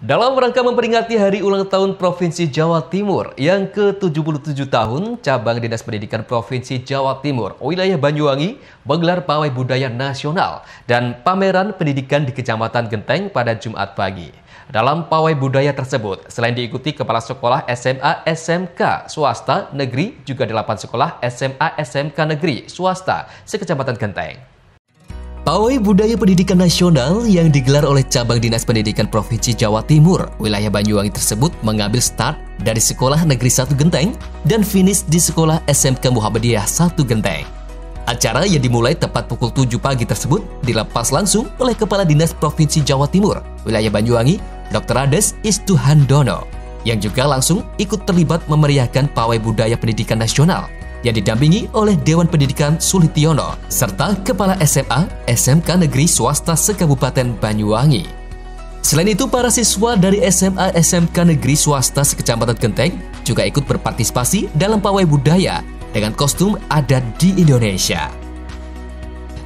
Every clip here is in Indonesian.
Dalam rangka memperingati Hari Ulang Tahun Provinsi Jawa Timur yang ke-77 tahun, Cabang Dinas Pendidikan Provinsi Jawa Timur, wilayah Banyuwangi, menggelar pawai budaya nasional dan pameran pendidikan di Kecamatan Genteng pada Jumat pagi. Dalam pawai budaya tersebut, selain diikuti kepala sekolah SMA SMK swasta negeri, juga delapan sekolah SMA SMK negeri swasta sekecamatan Genteng. Pawai Budaya Pendidikan Nasional yang digelar oleh Cabang Dinas Pendidikan Provinsi Jawa Timur, wilayah Banyuwangi tersebut mengambil start dari Sekolah Negeri 1 Genteng dan finish di Sekolah SMK Muhammadiyah 1 Genteng. Acara yang dimulai tepat pukul 7 pagi tersebut dilepas langsung oleh Kepala Dinas Provinsi Jawa Timur, wilayah Banyuwangi, Dr. Ades Istuhandono, yang juga langsung ikut terlibat memeriahkan Pawai Budaya Pendidikan Nasional yang didampingi oleh Dewan Pendidikan Sulitiono serta Kepala SMA SMK Negeri Swasta Sekabupaten Banyuwangi. Selain itu, para siswa dari SMA SMK Negeri Swasta Sekecamatan Genteng juga ikut berpartisipasi dalam pawai budaya dengan kostum adat di Indonesia.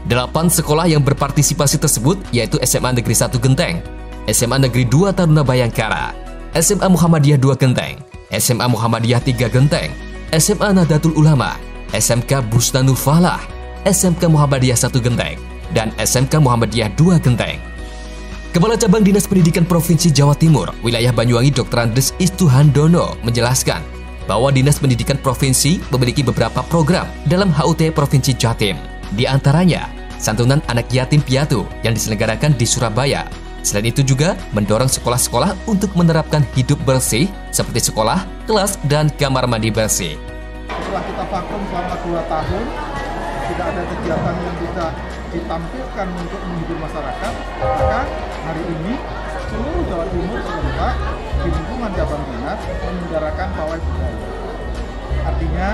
Delapan sekolah yang berpartisipasi tersebut yaitu SMA Negeri 1 Genteng, SMA Negeri 2 Taruna Bayangkara, SMA Muhammadiyah 2 Genteng, SMA Muhammadiyah 3 Genteng, SMA Nadatul Ulama, SMK Bustanul Falah, SMK Muhammadiyah 1 Genteng, dan SMK Muhammadiyah 2 Genteng. Kepala Cabang Dinas Pendidikan Provinsi Jawa Timur, wilayah Banyuwangi Dr. Andes Istuhandono menjelaskan bahwa Dinas Pendidikan Provinsi memiliki beberapa program dalam HUT Provinsi Jatim. Di antaranya, santunan anak yatim piatu yang diselenggarakan di Surabaya Selain itu juga mendorong sekolah-sekolah untuk menerapkan hidup bersih seperti sekolah, kelas, dan kamar mandi bersih. Setelah kita vakum selama 2 tahun, tidak ada kegiatan yang bisa ditampilkan untuk menghibur masyarakat, maka hari ini seluruh Jawa Timur serentak di lingkungan Cabang Dinas menyelenggarakan pawai budaya. Artinya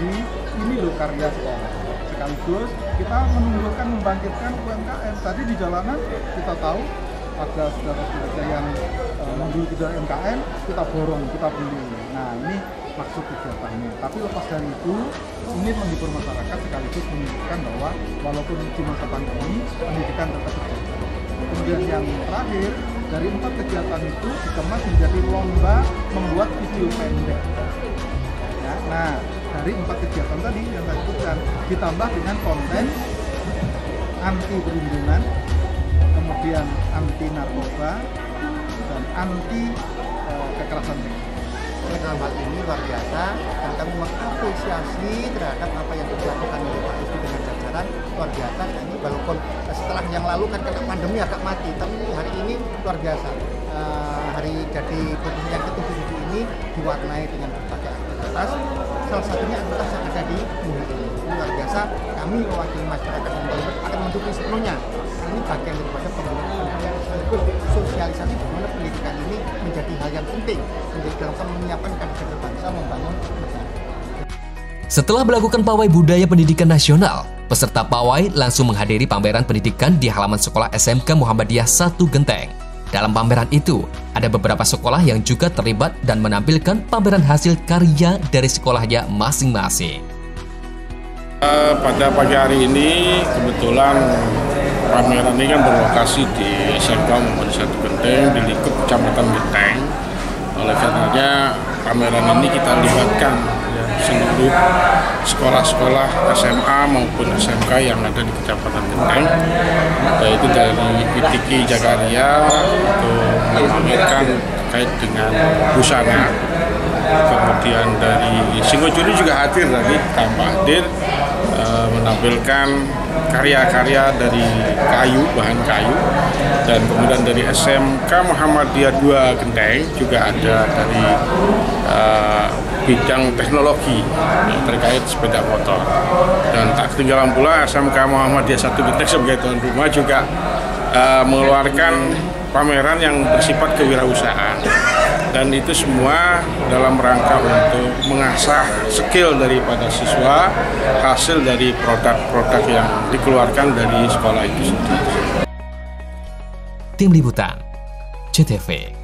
lagi ini loh karya sekolah. Sekaligus kita menumbuhkan membangkitkan UMKM tadi di jalanan kita tahu ada saudara-saudara yang uh, membeli kejar UMKM kita borong kita beli. Nah ini maksud kegiatannya. Tapi lepas dari itu ini menghibur masyarakat sekaligus menunjukkan bahwa walaupun di masa pandemi pendidikan tetap terjaga. Kemudian yang terakhir dari empat kegiatan itu dikemas menjadi lomba membuat video pendek. Ya, nah dari empat kegiatan tadi yang saya sebutkan. Ditambah dengan konten anti perlindungan kemudian anti narkoba dan anti uh, kekerasan seksual. Dalam hal ini luar biasa dan kami mengapresiasi terhadap apa yang dilakukan oleh Pak Ibu dengan jajaran. Luar biasa ini walaupun setelah yang lalu kan kena pandemi agak mati tapi hari ini luar biasa. Uh, hari jadi yang ke-77 ini diwarnai dengan aktivitas salah satunya aktivitas yang ada di ini luar biasa kami mewakili masyarakat yang terlibat akan mendukung sepenuhnya ini bagian daripada pembelajaran sekaligus sosialisasi bagaimana pendidikan ini menjadi hal yang penting menjadi dalam menyiapkan kader bangsa membangun negara. Setelah melakukan pawai budaya pendidikan nasional, peserta pawai langsung menghadiri pameran pendidikan di halaman sekolah SMK Muhammadiyah 1 Genteng. Dalam pameran itu, ada beberapa sekolah yang juga terlibat dan menampilkan pameran hasil karya dari sekolahnya masing-masing. Uh, pada pagi hari ini kebetulan pameran ini kan berlokasi di SMK Muhammadiyah 1 Genteng di lingkup Kecamatan Genteng. Oleh karenanya pameran ini kita libatkan seluruh sekolah-sekolah SMA maupun SMK yang ada di Kecamatan Genteng. Yaitu dari ITK Jagaria untuk memamerkan terkait dengan busana. Kemudian dari Singojuri juga hadir tadi tanpa hadir e, menampilkan karya-karya dari kayu bahan kayu. Dan kemudian dari SMK Muhammadiyah 2 Genteng juga ada dari e, bidang teknologi terkait sepeda motor. Dan tak ketinggalan pula SMK Muhammadiyah 1 Genteng sebagai tuan rumah juga e, mengeluarkan pameran yang bersifat kewirausahaan. Dan itu semua dalam rangka untuk mengasah skill daripada siswa hasil dari produk-produk yang dikeluarkan dari sekolah itu sendiri. Tim Liputan CTV